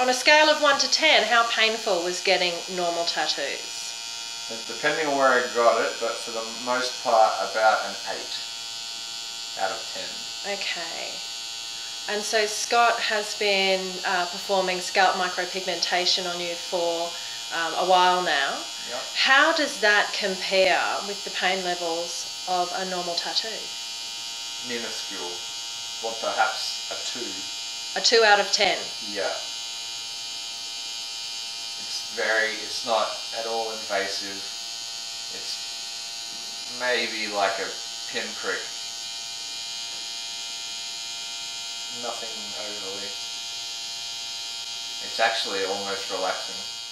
on a scale of 1 to 10, how painful was getting normal tattoos? Depending on where I got it, but for the most part, about an 8 out of 10. Okay. And so Scott has been uh, performing scalp micropigmentation on you for um, a while now. Yep. How does that compare with the pain levels of a normal tattoo? Minuscule. Well, perhaps a 2. A 2 out of 10. Yeah. Very, it's not at all invasive. It's maybe like a pinprick. Nothing overly. It's actually almost relaxing.